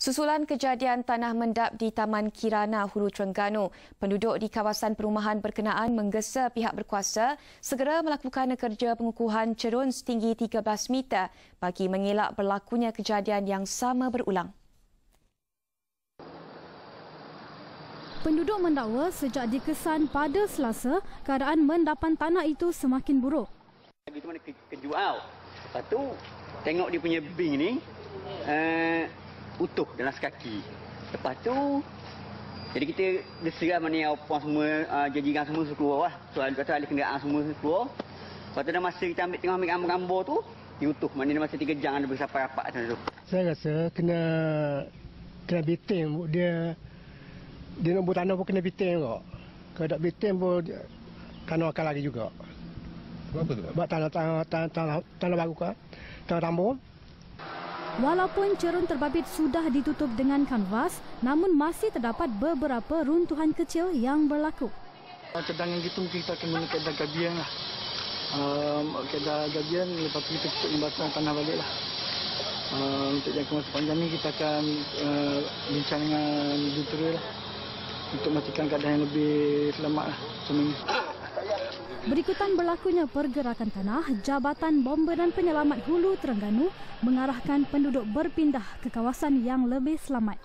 Susulan kejadian tanah mendap di Taman Kirana Hulu Terengganu, penduduk di kawasan perumahan berkenaan menggesa pihak berkuasa segera melakukan kerja pengukuhan cerun setinggi 13 meter bagi mengelak berlakunya kejadian yang sama berulang. Penduduk mendakwa sejak dikesan pada Selasa, keadaan mendapan tanah itu semakin buruk. Itu mana kejual. Lepas tu, tengok dia punya bing ni, uh, utuh dalam sekaki. Lepas tu jadi kita deserah mana apa semua uh, jajiran semua keluar lah. So kata ada kenderaan semua keluar. Lepas tu dah masa kita ambil tengah ambil gambar-gambar tu, diutuh. Mana masa tiga jam ada bersampai rapat sana tu. Saya rasa kena kena biting dia dia nak buat tanah pun kena biting kok. Kalau tak biting pun tanah akan lagi juga. Sebab apa tu? Buat tanah tanah tanah, tanah, tanah baru kan. Tanah tambung. Walaupun cerun terbabit sudah ditutup dengan kanvas, namun masih terdapat beberapa runtuhan kecil yang berlaku. Cadangan gitu mungkin kita akan guna keadaan gabian lah. Um, keadaan gabian, lepas tu kita jembatan tanah balik lah. Uh, untuk jangka masa panjang ni kita akan uh, bincang dengan jentera lah. Untuk memastikan keadaan yang lebih selamat lah. Macam ini. Berikutan berlakunya pergerakan tanah, Jabatan Bomber dan Penyelamat Hulu Terengganu mengarahkan penduduk berpindah ke kawasan yang lebih selamat.